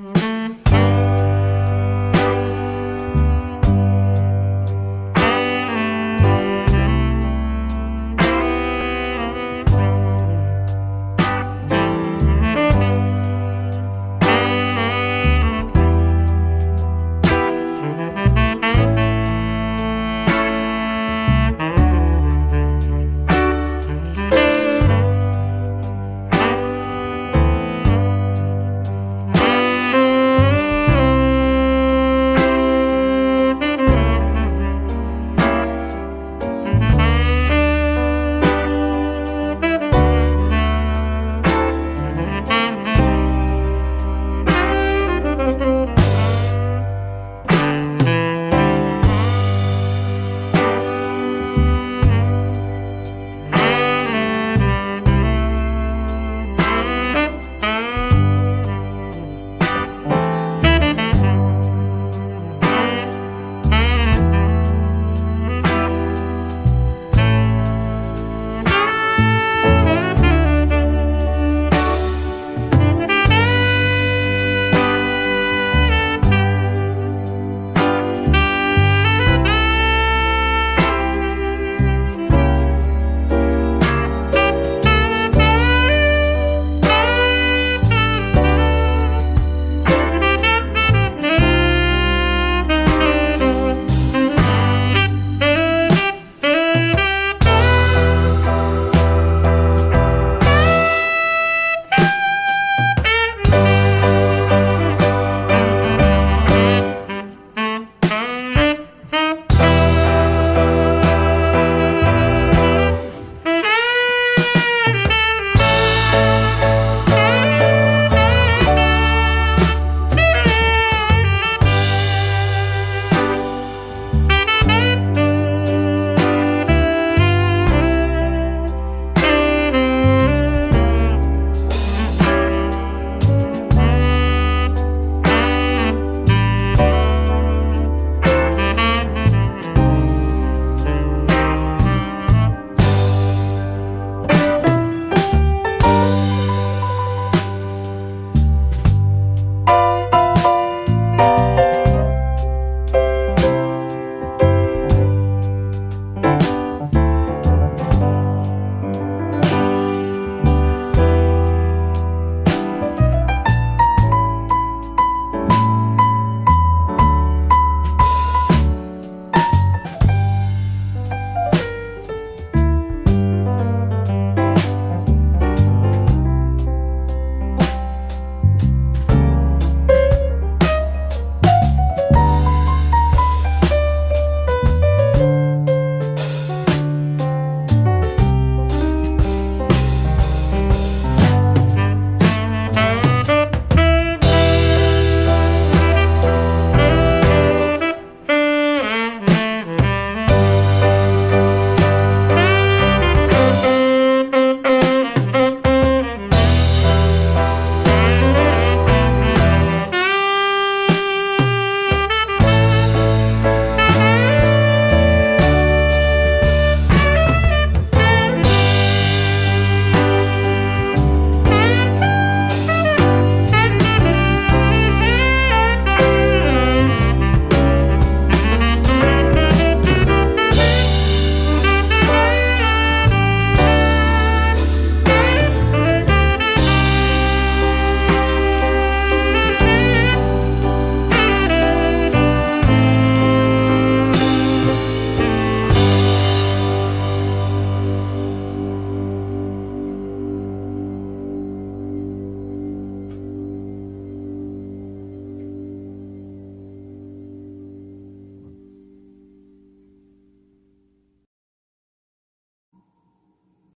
Mm-hmm.